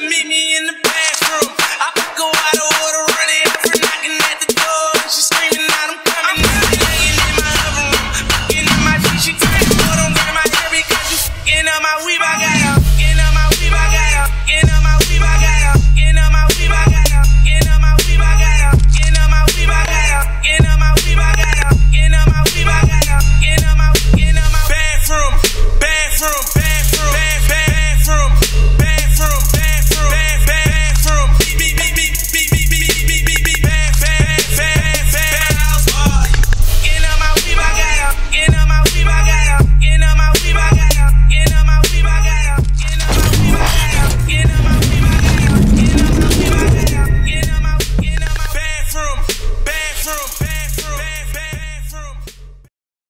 Meet me in the bathroom. I go out of order, running out for knocking at the door. And she screaming out, I'm coming. I'm laying in my hover room. Fucking in my shit, she tired. Put on my hair because you fucking up my weave. I got up.